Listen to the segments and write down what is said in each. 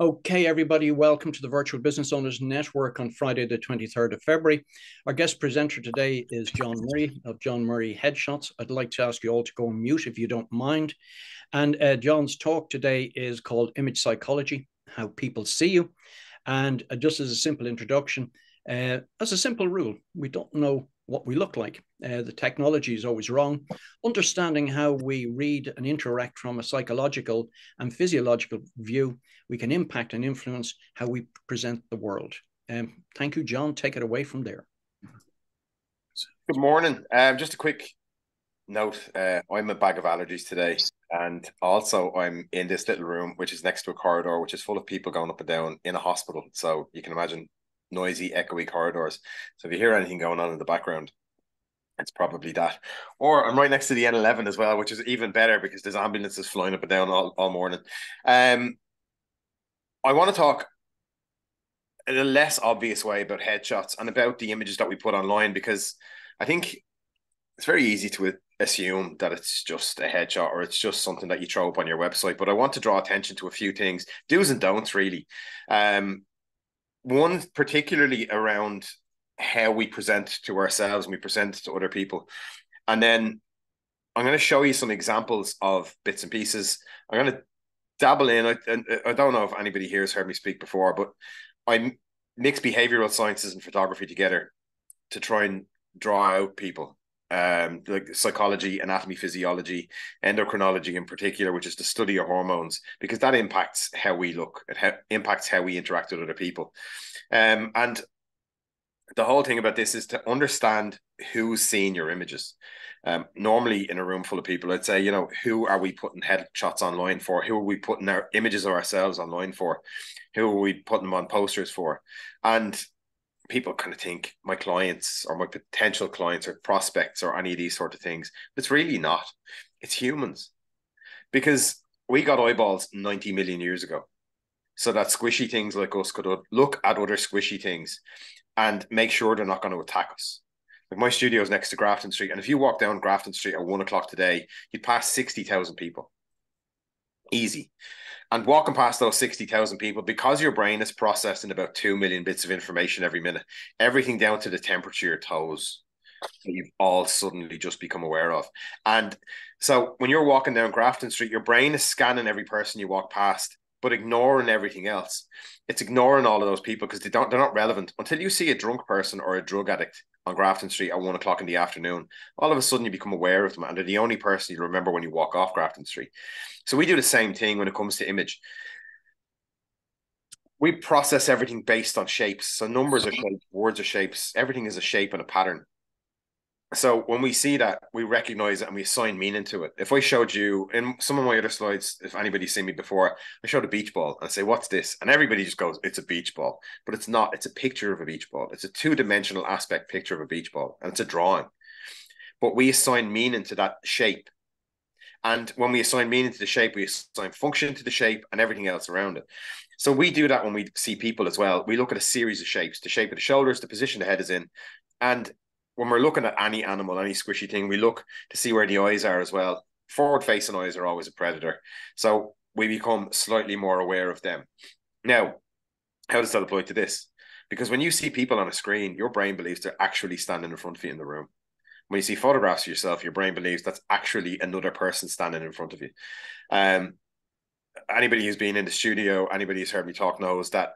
Okay, everybody, welcome to the Virtual Business Owners Network on Friday, the 23rd of February. Our guest presenter today is John Murray of John Murray Headshots. I'd like to ask you all to go on mute if you don't mind. And uh, John's talk today is called Image Psychology How People See You. And uh, just as a simple introduction, uh, as a simple rule, we don't know what we look like. Uh, the technology is always wrong. Understanding how we read and interact from a psychological and physiological view, we can impact and influence how we present the world. Um, thank you, John. Take it away from there. Good morning. Um, just a quick note uh, I'm a bag of allergies today. And also, I'm in this little room, which is next to a corridor, which is full of people going up and down in a hospital. So you can imagine noisy, echoey corridors. So if you hear anything going on in the background, it's probably that. Or I'm right next to the N11 as well, which is even better because there's ambulances flying up and down all, all morning. Um, I want to talk in a less obvious way about headshots and about the images that we put online because I think it's very easy to assume that it's just a headshot or it's just something that you throw up on your website. But I want to draw attention to a few things, do's and don'ts, really. Um, one particularly around how we present to ourselves and we present to other people. And then I'm going to show you some examples of bits and pieces. I'm going to dabble in. I, uh, I don't know if anybody here has heard me speak before, but I mix behavioral sciences and photography together to try and draw out people um, like psychology, anatomy, physiology, endocrinology in particular, which is the study of hormones, because that impacts how we look, it ha- impacts how we interact with other people. Um, and the whole thing about this is to understand who's seeing your images. Um, normally in a room full of people, I'd say, you know, who are we putting headshots online for? Who are we putting our images of ourselves online for? Who are we putting them on posters for? And people kind of think my clients or my potential clients or prospects or any of these sort of things. It's really not. It's humans. Because we got eyeballs 90 million years ago. So that squishy things like us could look at other squishy things and make sure they're not going to attack us. Like my studio is next to Grafton Street. And if you walk down Grafton Street at one o'clock today, you'd pass 60,000 people. Easy. And walking past those 60,000 people, because your brain is processing about 2 million bits of information every minute, everything down to the temperature of your toes, you've all suddenly just become aware of. And so when you're walking down Grafton Street, your brain is scanning every person you walk past, but ignoring everything else. It's ignoring all of those people because they don't they're not relevant until you see a drunk person or a drug addict on Grafton Street at one o'clock in the afternoon, all of a sudden you become aware of them and they're the only person you remember when you walk off Grafton Street. So we do the same thing when it comes to image. We process everything based on shapes. So numbers are shapes, words are shapes, everything is a shape and a pattern so when we see that, we recognize it and we assign meaning to it. If I showed you in some of my other slides, if anybody's seen me before, I showed a beach ball and I say, What's this? And everybody just goes, It's a beach ball. But it's not, it's a picture of a beach ball. It's a two dimensional aspect picture of a beach ball and it's a drawing. But we assign meaning to that shape. And when we assign meaning to the shape, we assign function to the shape and everything else around it. So we do that when we see people as well. We look at a series of shapes, the shape of the shoulders, the position the head is in, and when we're looking at any animal, any squishy thing, we look to see where the eyes are as well. Forward facing eyes are always a predator. So we become slightly more aware of them. Now, how does that apply to this? Because when you see people on a screen, your brain believes they're actually standing in front of you in the room. When you see photographs of yourself, your brain believes that's actually another person standing in front of you. Um, anybody who's been in the studio, anybody who's heard me talk knows that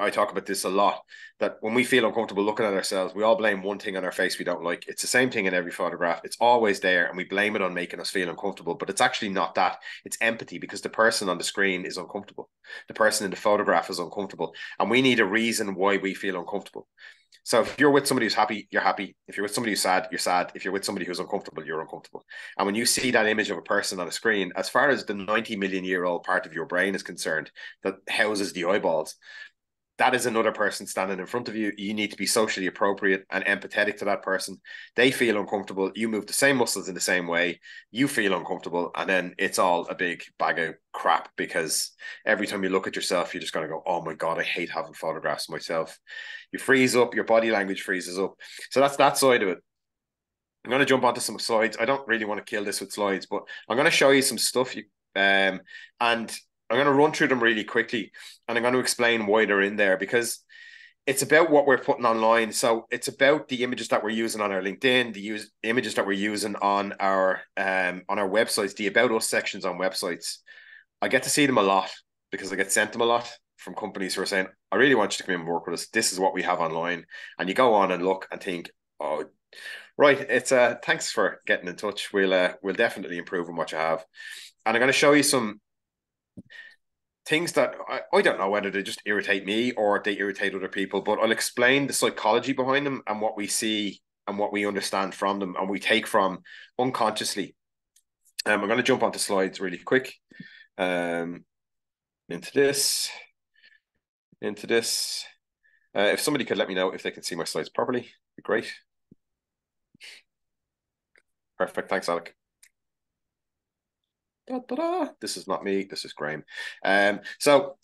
I talk about this a lot that when we feel uncomfortable looking at ourselves, we all blame one thing on our face we don't like. It's the same thing in every photograph. It's always there, and we blame it on making us feel uncomfortable. But it's actually not that. It's empathy because the person on the screen is uncomfortable. The person in the photograph is uncomfortable, and we need a reason why we feel uncomfortable. So if you're with somebody who's happy, you're happy. If you're with somebody who's sad, you're sad. If you're with somebody who's uncomfortable, you're uncomfortable. And when you see that image of a person on a screen, as far as the 90 million year old part of your brain is concerned, that houses the eyeballs, that is another person standing in front of you. You need to be socially appropriate and empathetic to that person. They feel uncomfortable. You move the same muscles in the same way. You feel uncomfortable. And then it's all a big bag of crap because every time you look at yourself, you're just going to go, oh my God, I hate having photographs of myself. You freeze up, your body language freezes up. So that's that side of it. I'm going to jump onto some slides. I don't really want to kill this with slides, but I'm going to show you some stuff. You, um, and I'm going to run through them really quickly and I'm going to explain why they're in there because it's about what we're putting online. So it's about the images that we're using on our LinkedIn, the use images that we're using on our um on our websites, the about us sections on websites. I get to see them a lot because I get sent them a lot from companies who are saying, I really want you to come in and work with us. This is what we have online. And you go on and look and think, oh, right. It's uh thanks for getting in touch. We'll uh, we'll definitely improve on what you have. And I'm going to show you some things that I, I don't know whether they just irritate me or they irritate other people, but I'll explain the psychology behind them and what we see and what we understand from them and we take from unconsciously. Um, I'm going to jump onto slides really quick. Um, into this, into this. Uh, if somebody could let me know if they can see my slides properly, be great. Perfect. Thanks, Alec. Da, da, da. This is not me. This is Graham. Um, so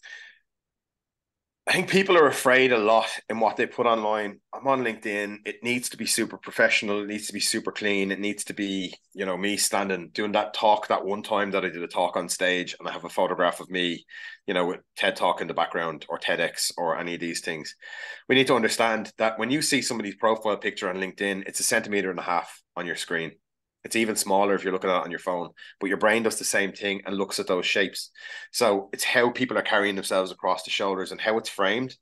I think people are afraid a lot in what they put online. I'm on LinkedIn. It needs to be super professional. It needs to be super clean. It needs to be, you know, me standing doing that talk that one time that I did a talk on stage and I have a photograph of me, you know, with TED Talk in the background or TEDx or any of these things. We need to understand that when you see somebody's profile picture on LinkedIn, it's a centimeter and a half on your screen. It's even smaller if you're looking at it on your phone, but your brain does the same thing and looks at those shapes. So it's how people are carrying themselves across the shoulders and how it's framed.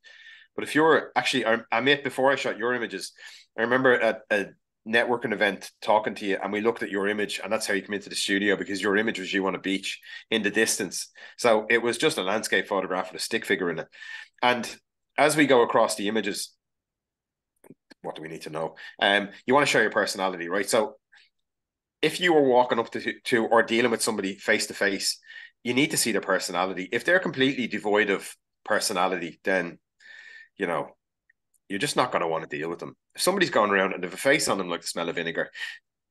But if you're actually, I met before I shot your images, I remember at a networking event talking to you and we looked at your image and that's how you come into the studio because your image was you on a beach in the distance. So it was just a landscape photograph with a stick figure in it. And as we go across the images, what do we need to know? Um, you want to show your personality, right? So if you were walking up to, to or dealing with somebody face to face, you need to see their personality. If they're completely devoid of personality, then you know you're just not going to want to deal with them. If somebody's going around and they have a face on them like the smell of vinegar,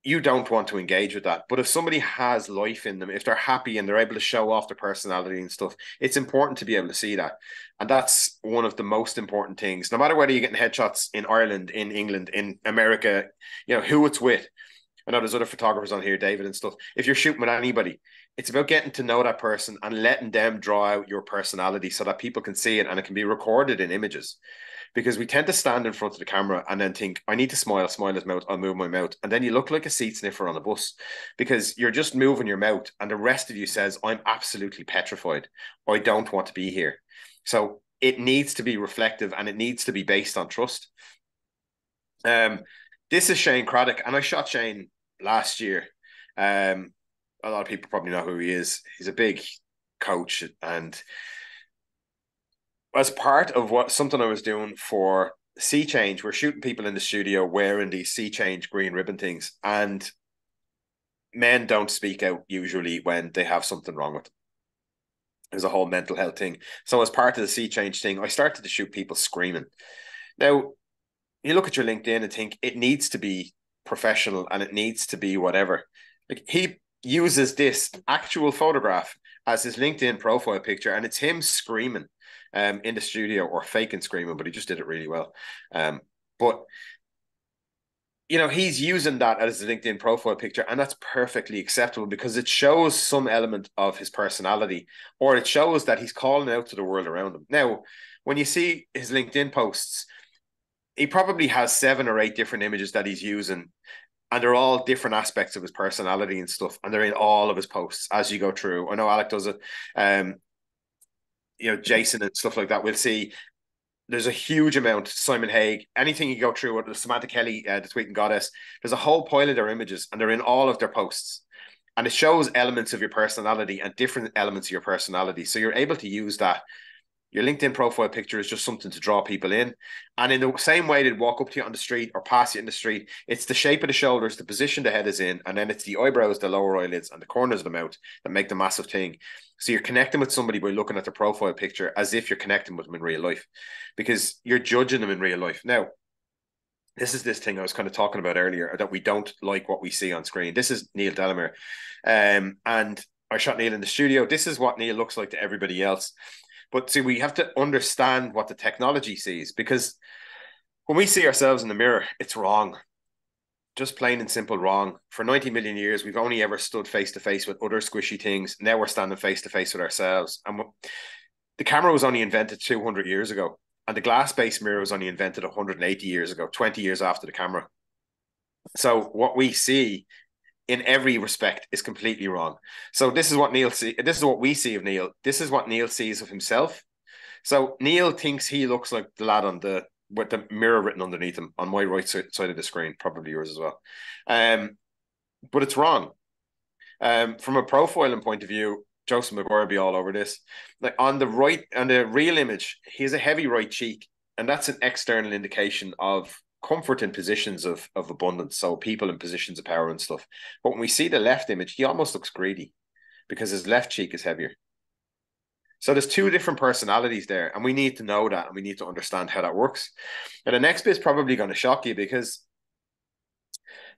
you don't want to engage with that. But if somebody has life in them, if they're happy and they're able to show off their personality and stuff, it's important to be able to see that. And that's one of the most important things. No matter whether you're getting headshots in Ireland, in England, in America, you know, who it's with, I know there's other photographers on here, David and stuff. If you're shooting with anybody, it's about getting to know that person and letting them draw out your personality so that people can see it and it can be recorded in images. Because we tend to stand in front of the camera and then think, I need to smile, smile his mouth, I'll move my mouth. And then you look like a seat sniffer on a bus because you're just moving your mouth and the rest of you says, I'm absolutely petrified. I don't want to be here. So it needs to be reflective and it needs to be based on trust. Um, this is Shane Craddock, and I shot Shane last year. Um, a lot of people probably know who he is. He's a big coach, and as part of what something I was doing for See Change, we're shooting people in the studio wearing these See Change green ribbon things, and men don't speak out usually when they have something wrong with them. There's a whole mental health thing. So as part of the See Change thing, I started to shoot people screaming. Now, you look at your LinkedIn and think it needs to be professional and it needs to be whatever. Like he uses this actual photograph as his LinkedIn profile picture, and it's him screaming um, in the studio or faking screaming, but he just did it really well. Um, but you know, he's using that as a LinkedIn profile picture, and that's perfectly acceptable because it shows some element of his personality, or it shows that he's calling out to the world around him. Now, when you see his LinkedIn posts, he probably has seven or eight different images that he's using and they're all different aspects of his personality and stuff and they're in all of his posts as you go through. I know alec does it um you know jason and stuff like that. We'll see. There's a huge amount. Simon haig anything you go through with samantha kelly uh, the tweeting goddess there's a whole pile of their images and they're in all of their posts. And it shows elements of your personality and different elements of your personality. So you're able to use that your LinkedIn profile picture is just something to draw people in. And in the same way they'd walk up to you on the street or pass you in the street, it's the shape of the shoulders, the position the head is in, and then it's the eyebrows, the lower eyelids, and the corners of the mouth that make the massive thing. So you're connecting with somebody by looking at the profile picture as if you're connecting with them in real life because you're judging them in real life. Now, this is this thing I was kind of talking about earlier that we don't like what we see on screen. This is Neil Delamere. Um, and I shot Neil in the studio. This is what Neil looks like to everybody else. But see, we have to understand what the technology sees because when we see ourselves in the mirror, it's wrong. just plain and simple wrong. For 90 million years, we've only ever stood face to face with other squishy things. Now we're standing face to face with ourselves. And the camera was only invented 200 years ago, and the glass based mirror was only invented 180 years ago, 20 years after the camera. So what we see in every respect is completely wrong. So this is what Neil see. This is what we see of Neil. This is what Neil sees of himself. So Neil thinks he looks like the lad on the with the mirror written underneath him on my right side of the screen, probably yours as well. Um, but it's wrong. Um, from a profiling point of view, Joseph McGuire be all over this. Like on the right, on the real image, he has a heavy right cheek, and that's an external indication of comfort in positions of of abundance. So people in positions of power and stuff. But when we see the left image, he almost looks greedy because his left cheek is heavier. So there's two different personalities there, and we need to know that, and we need to understand how that works. And the next bit is probably going to shock you because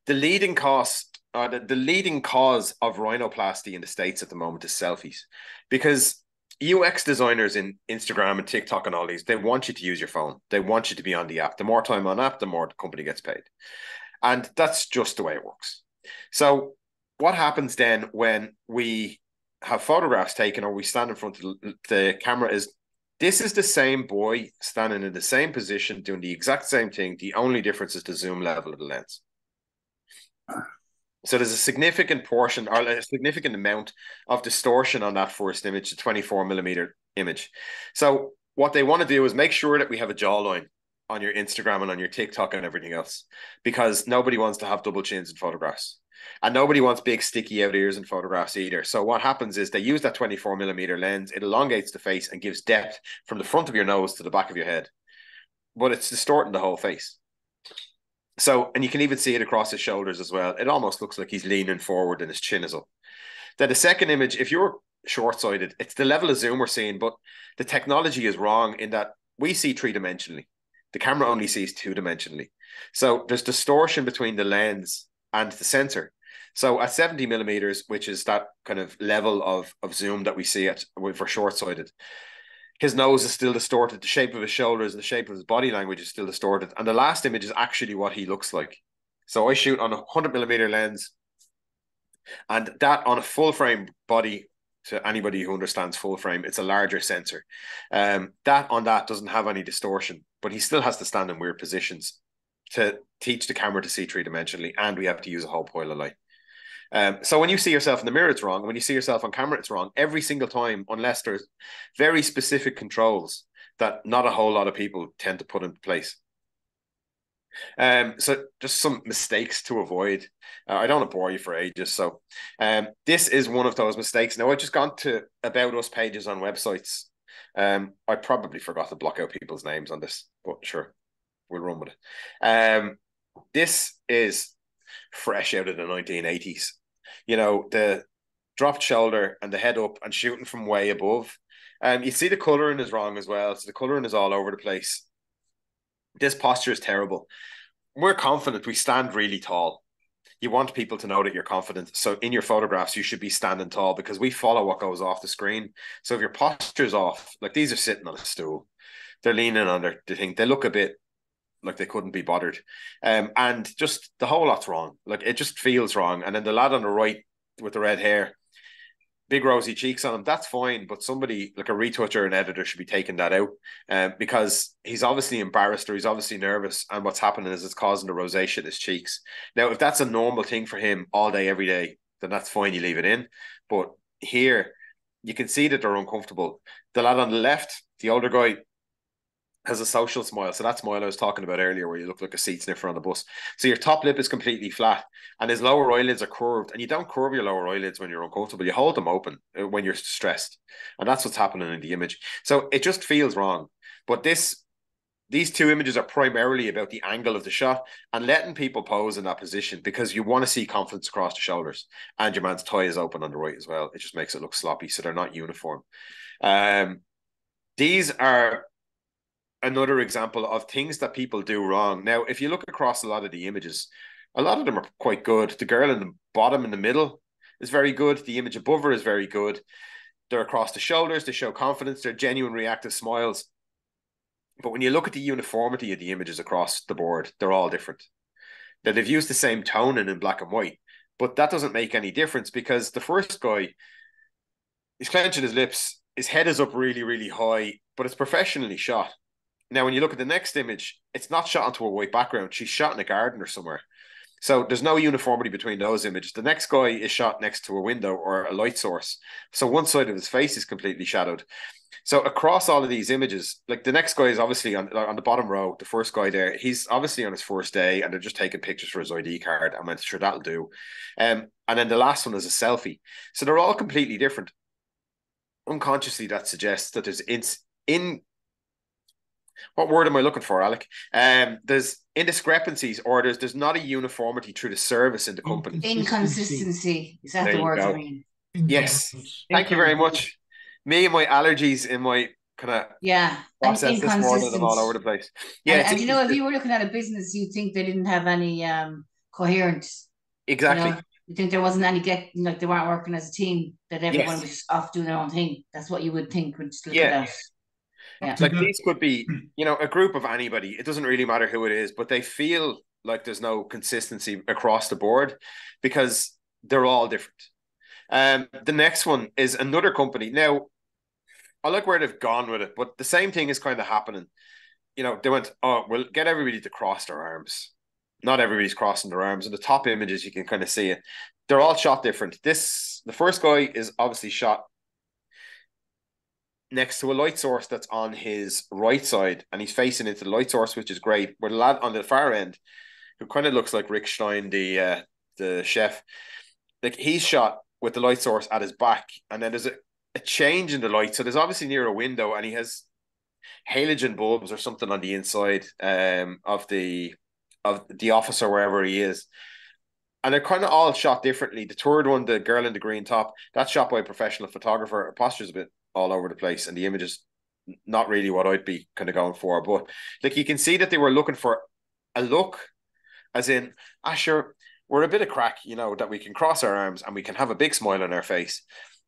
the leading cost, or uh, the, the leading cause of rhinoplasty in the states at the moment is selfies, because UX designers in Instagram and TikTok and all these, they want you to use your phone. They want you to be on the app. The more time on app, the more the company gets paid. And that's just the way it works. So what happens then when we have photographs taken or we stand in front of the camera is this is the same boy standing in the same position doing the exact same thing. The only difference is the zoom level of the lens. So there's a significant portion or a significant amount of distortion on that first image, the 24 millimeter image. So what they want to do is make sure that we have a jawline on your Instagram and on your TikTok and everything else, because nobody wants to have double chins in photographs. And nobody wants big sticky out ears in photographs either. So what happens is they use that 24 millimeter lens, it elongates the face and gives depth from the front of your nose to the back of your head. But it's distorting the whole face. So, and you can even see it across his shoulders as well. It almost looks like he's leaning forward and his chin is up. Then the second image, if you're short sighted, it's the level of zoom we're seeing, but the technology is wrong in that we see three dimensionally. The camera only sees two dimensionally. So there's distortion between the lens and the sensor. So at 70 millimeters, which is that kind of level of, of zoom that we see at for short sighted, his nose is still distorted, the shape of his shoulders, and the shape of his body language is still distorted. And the last image is actually what he looks like. So I shoot on a 100 millimeter lens, and that on a full frame body. To anybody who understands full frame, it's a larger sensor. Um, that on that doesn't have any distortion, but he still has to stand in weird positions to teach the camera to see three dimensionally, and we have to use a whole pile of light. Um, so when you see yourself in the mirror, it's wrong. When you see yourself on camera, it's wrong every single time, unless there's very specific controls that not a whole lot of people tend to put into place. Um, so just some mistakes to avoid. Uh, I don't want to bore you for ages. So um, this is one of those mistakes. Now I've just gone to about us pages on websites. Um, I probably forgot to block out people's names on this, but sure, we'll run with it. Um, this is fresh out of the 1980s. You know, the dropped shoulder and the head up and shooting from way above. Um, you see the colouring is wrong as well. So the colouring is all over the place. This posture is terrible. We're confident. We stand really tall. You want people to know that you're confident. So in your photographs, you should be standing tall because we follow what goes off the screen. So if your posture's off, like these are sitting on a stool, they're leaning on their thing. They look a bit like they couldn't be bothered. Um, and just the whole lot's wrong. Like it just feels wrong. And then the lad on the right with the red hair, big rosy cheeks on him, that's fine. But somebody like a retoucher and editor should be taking that out um, because he's obviously embarrassed or he's obviously nervous. And what's happening is it's causing the rosacea in his cheeks. Now, if that's a normal thing for him all day, every day, then that's fine. You leave it in. But here, you can see that they're uncomfortable. The lad on the left, the older guy, has a social smile. So that smile I was talking about earlier, where you look like a seat sniffer on the bus. So your top lip is completely flat, and his lower eyelids are curved. And you don't curve your lower eyelids when you're uncomfortable. You hold them open uh, when you're stressed, and that's what's happening in the image. So it just feels wrong. But this, these two images are primarily about the angle of the shot and letting people pose in that position because you want to see confidence across the shoulders, and your man's tie is open on the right as well. It just makes it look sloppy, so they're not uniform. Um, these are another example of things that people do wrong. Now, if you look across a lot of the images, a lot of them are quite good. The girl in the bottom in the middle is very good. The image above her is very good. They're across the shoulders, they show confidence, they're genuine reactive smiles. But when you look at the uniformity of the images across the board, they're all different. that they've used the same toning in black and white, but that doesn't make any difference because the first guy he's clenching his lips, his head is up really, really high, but it's professionally shot. Now, when you look at the next image, it's not shot onto a white background. She's shot in a garden or somewhere. So there's no uniformity between those images. The next guy is shot next to a window or a light source. So one side of his face is completely shadowed. So across all of these images, like the next guy is obviously on, on the bottom row, the first guy there, he's obviously on his first day and they're just taking pictures for his ID card. I went, sure, that'll do. Um, and then the last one is a selfie. So they're all completely different. Unconsciously, that suggests that there's in, in what word am I looking for, Alec? Um, there's indiscrepancies or there's there's not a uniformity through the service in the company. Inconsistency. Is that there the word I mean? Yes. Thank you very much. Me and my allergies in my kind of yeah process this morning all over the place. Yeah, and, and you know, if you were looking at a business, you'd think they didn't have any um coherence. Exactly. You, know? you think there wasn't any get like they weren't working as a team, that everyone yes. was off doing their own thing. That's what you would think when just look yeah. at yeah. Like these could be, you know, a group of anybody. It doesn't really matter who it is, but they feel like there's no consistency across the board because they're all different. Um, the next one is another company. Now, I like where they've gone with it, but the same thing is kind of happening. You know, they went, oh, we'll get everybody to cross their arms. Not everybody's crossing their arms. And the top images, you can kind of see it. They're all shot different. This, the first guy is obviously shot next to a light source that's on his right side, and he's facing into the light source, which is great. But a lad on the far end, who kind of looks like Rick Stein, the uh, the chef, like he's shot with the light source at his back, and then there's a, a change in the light. So there's obviously near a window, and he has halogen bulbs or something on the inside um, of the of the office or wherever he is. And they're kind of all shot differently. The third one, the girl in the green top, that's shot by a professional photographer. Her posture's a bit all over the place, and the image is not really what I'd be kind of going for. But like you can see that they were looking for a look, as in, ah, sure, we're a bit of crack, you know, that we can cross our arms and we can have a big smile on our face.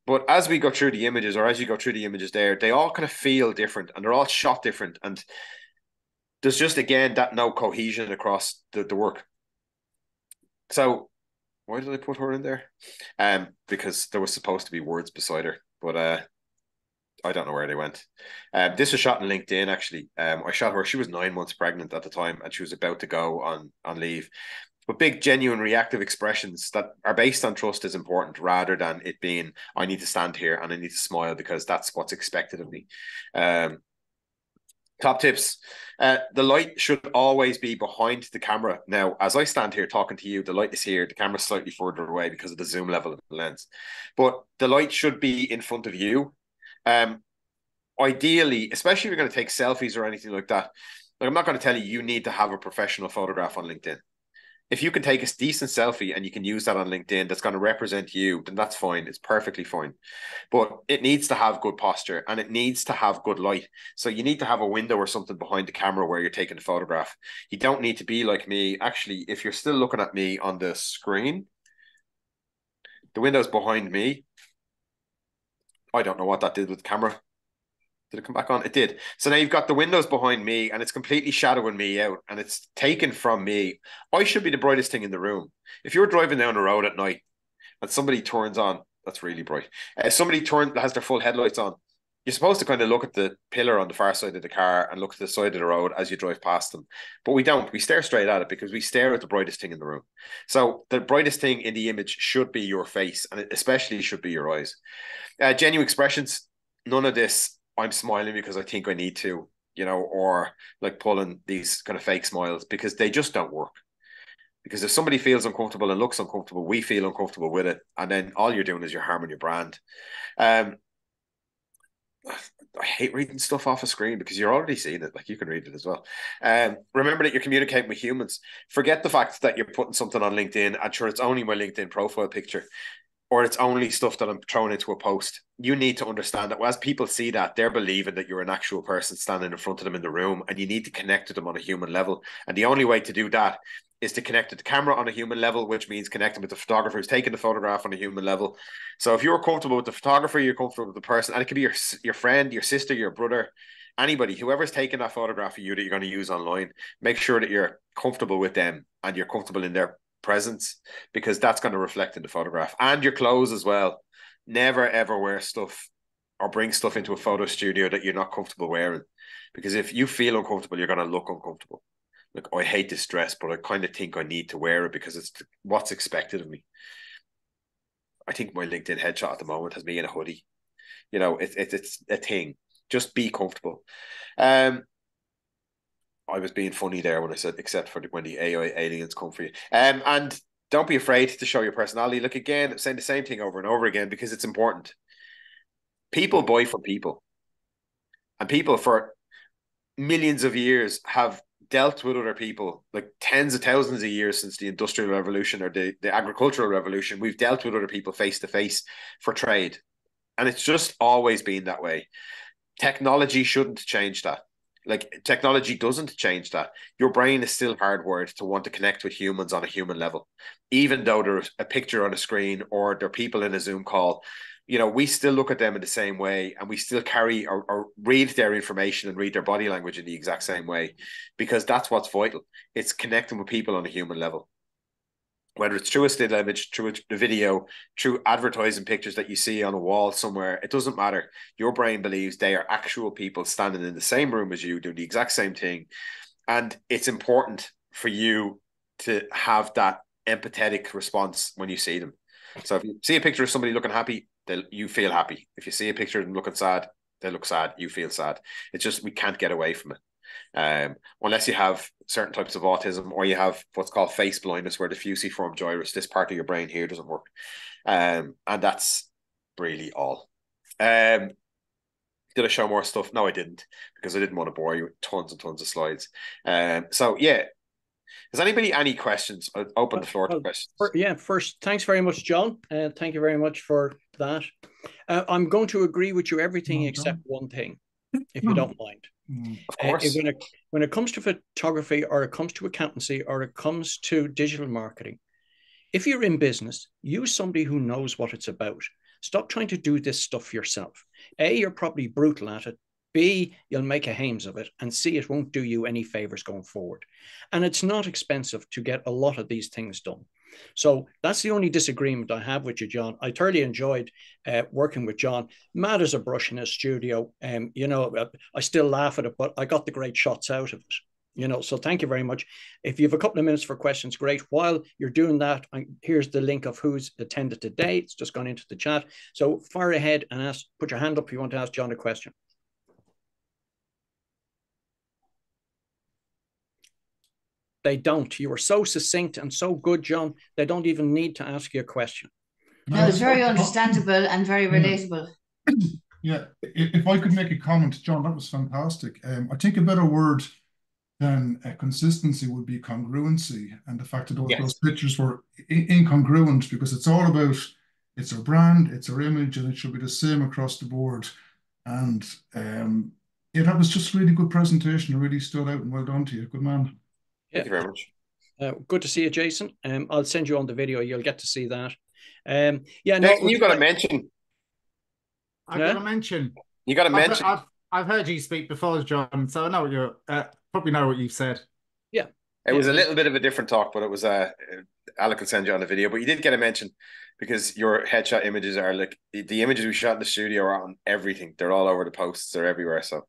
But as we go through the images, or as you go through the images there, they all kind of feel different and they're all shot different. And there's just again that no cohesion across the, the work. So why did I put her in there? Um, because there was supposed to be words beside her, but uh I don't know where they went. Um, this was shot on LinkedIn actually. Um, I shot her. She was nine months pregnant at the time, and she was about to go on on leave. But big, genuine, reactive expressions that are based on trust is important, rather than it being I need to stand here and I need to smile because that's what's expected of me. Um, top tips: uh, the light should always be behind the camera. Now, as I stand here talking to you, the light is here. The camera's slightly further away because of the zoom level of the lens, but the light should be in front of you um, ideally, especially if you're going to take selfies or anything like that, like I'm not going to tell you you need to have a professional photograph on LinkedIn. If you can take a decent selfie and you can use that on LinkedIn that's going to represent you, then that's fine. It's perfectly fine. But it needs to have good posture and it needs to have good light. So you need to have a window or something behind the camera where you're taking the photograph. You don't need to be like me. Actually, if you're still looking at me on the screen, the window's behind me I don't know what that did with the camera. Did it come back on? It did. So now you've got the windows behind me and it's completely shadowing me out and it's taken from me. I should be the brightest thing in the room. If you're driving down the road at night and somebody turns on, that's really bright. Uh, somebody turns has their full headlights on you're supposed to kind of look at the pillar on the far side of the car and look at the side of the road as you drive past them. But we don't. We stare straight at it because we stare at the brightest thing in the room. So the brightest thing in the image should be your face, and especially should be your eyes. Uh, genuine expressions. None of this. I'm smiling because I think I need to, you know, or like pulling these kind of fake smiles because they just don't work. Because if somebody feels uncomfortable and looks uncomfortable, we feel uncomfortable with it, and then all you're doing is you're harming your brand. Um, I hate reading stuff off a screen because you're already seeing it. Like you can read it as well. Um, remember that you're communicating with humans. Forget the fact that you're putting something on LinkedIn I'm sure it's only my LinkedIn profile picture or it's only stuff that I'm throwing into a post. You need to understand that as people see that, they're believing that you're an actual person standing in front of them in the room and you need to connect to them on a human level. And the only way to do that is to connect to the camera on a human level, which means connecting with the photographer who's taking the photograph on a human level. So if you're comfortable with the photographer, you're comfortable with the person, and it could be your your friend, your sister, your brother, anybody, whoever's taking that photograph of you that you're going to use online, make sure that you're comfortable with them and you're comfortable in their presence because that's going to reflect in the photograph and your clothes as well. Never ever wear stuff or bring stuff into a photo studio that you're not comfortable wearing because if you feel uncomfortable, you're going to look uncomfortable. I hate this dress, but I kind of think I need to wear it because it's what's expected of me. I think my LinkedIn headshot at the moment has me in a hoodie. You know, it's it, it's a thing. Just be comfortable. Um, I was being funny there when I said, except for when the AI aliens come for you. Um, and don't be afraid to show your personality. Look again, saying the same thing over and over again because it's important. People buy from people, and people for millions of years have dealt with other people like tens of thousands of years since the industrial revolution or the, the agricultural revolution we've dealt with other people face to face for trade. And it's just always been that way. Technology shouldn't change that. Like technology doesn't change that. Your brain is still hardwired to want to connect with humans on a human level even though there's a picture on a screen or there are people in a zoom call you know, we still look at them in the same way and we still carry or, or, read their information and read their body language in the exact same way because that's what's vital. It's connecting with people on a human level. Whether it's through a still image, through a video, through advertising pictures that you see on a wall somewhere, it doesn't matter. Your brain believes they are actual people standing in the same room as you, doing the exact same thing. And it's important for you to have that empathetic response when you see them. So if you see a picture of somebody looking happy, they you feel happy. If you see a picture of them looking sad, they look sad. You feel sad. It's just we can't get away from it. Um, unless you have certain types of autism or you have what's called face blindness, where the fusiform gyrus, this part of your brain here, doesn't work. Um, and that's really all. Um, did I show more stuff? No, I didn't because I didn't want to bore you with tons and tons of slides. Um, so yeah, has anybody any questions? I'll open the floor to questions. Yeah, first, thanks very much, John. Uh, thank you very much for that. Uh, I'm going to agree with you everything well except one thing, if you don't mind. Mm. Of course. Uh, when, it, when it comes to photography or it comes to accountancy or it comes to digital marketing, if you're in business, use somebody who knows what it's about. Stop trying to do this stuff yourself. A, you're probably brutal at it. B, you'll make a hames of it, and C, it won't do you any favors going forward. And it's not expensive to get a lot of these things done. So that's the only disagreement I have with you, John. I thoroughly enjoyed uh, working with John. Mad as a brush in his studio. Um, you know, uh, I still laugh at it, but I got the great shots out of it. You know, so thank you very much. If you have a couple of minutes for questions, great. While you're doing that, I, here's the link of who's attended today. It's just gone into the chat. So fire ahead and ask. Put your hand up if you want to ask John a question. They don't. You were so succinct and so good, John. They don't even need to ask you a question. No, it's very understandable and very relatable. Yeah, if I could make a comment, John, that was fantastic. Um, I think a better word than uh, consistency would be congruency, and the fact that those, yes. those pictures were incongruent because it's all about it's our brand, it's our image, and it should be the same across the board. And um, yeah, that was just really good presentation. It really stood out, and well done to you. Good man. Thank you very much. Uh, good to see you, Jason. Um, I'll send you on the video. You'll get to see that. Um, yeah, no, you got to mention. I've yeah? got to mention. You got to mention. I've, I've, heard you speak before, John, so I know what you're. Uh, probably know what you've said. Yeah, it yeah. was a little bit of a different talk, but it was. Uh, Alec will send you on the video, but you did get a mention because your headshot images are like the images we shot in the studio are on everything. They're all over the posts. They're everywhere. So.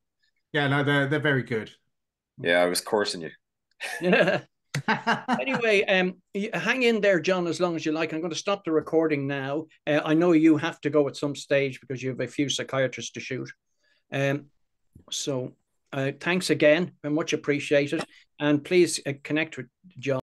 Yeah, no, they're they're very good. Yeah, I was coursing you. Anyway, um, hang in there, John, as long as you like. I'm going to stop the recording now. Uh, I know you have to go at some stage because you have a few psychiatrists to shoot. Um, so uh, thanks again, much appreciated. And please uh, connect with John.